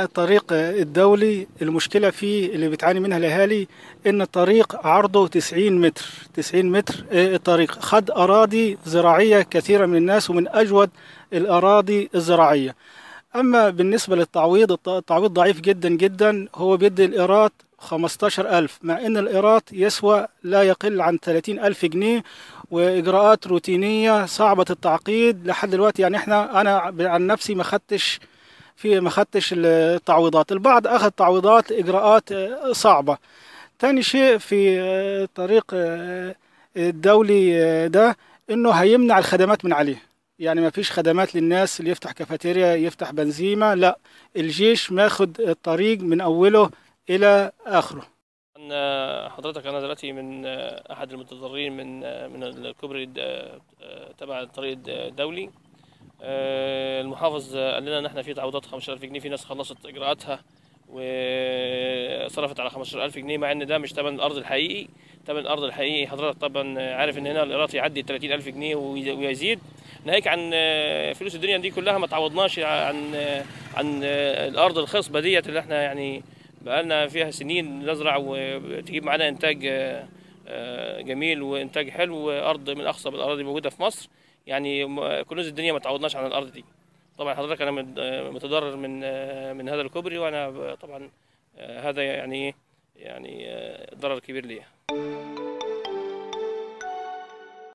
إحنا الطريق الدولي المشكلة فيه اللي بتعاني منها الأهالي إن الطريق عرضه 90 متر 90 متر آه، الطريق. خد أراضي زراعية كثيرة من الناس ومن أجود الأراضي الزراعية. أما بالنسبة للتعويض الت- التعويض ضعيف جدا جدا. هو بيدي الإيراد 15000 مع إن الإيراد يسوى لا يقل عن 30000 جنيه وإجراءات روتينية صعبة التعقيد. لحد دلوقتي يعني إحنا أنا عن نفسي ما خدتش في ما خدتش التعويضات. البعض أخذ تعويضات إجراءات آه، صعبة. تاني شيء في الطريق آه، الدولي آه، ده إنه هيمنع الخدمات من عليه. يعني ما فيش خدمات للناس اللي يفتح كافيتيريا يفتح بنزيمة. لا الجيش ماخد الطريق من أوله إلى آخره. أنا حضرتك أنا دلوقتي من أحد المتضررين من من الكوبري تبع الطريق الد- الدولي. المحافظ آه، قال لنا إن إحنا في تعويضات 15000 جنيه في ناس خلصت إجراءاتها وصرفت على 15000 جنيه مع إن ده مش تمن الأرض الحقيقي. تمن الأرض الحقيقي حضرتك طبعا عارف إن هنا الإيراد يعدي 30000 جنيه وي- ويزيد. ناهيك عن آه، فلوس الدنيا دي كلها ما تعوضناش عن آه، عن الأرض الخصبة ديت اللي إحنا يعني بقالنا فيها سنين نزرع وتجيب معانا إنتاج جميل وإنتاج حلو وأرض من أخصب الأراضي موجودة في مصر. يعني كنوز الدنيا ما تعوضناش عن الأرض دي. طبعا حضرتك أنا آه، متضرر من آه، من هذا الكوبري وأنا طبعا آه، هذا يعني يعني آه، ضرر كبير ليا.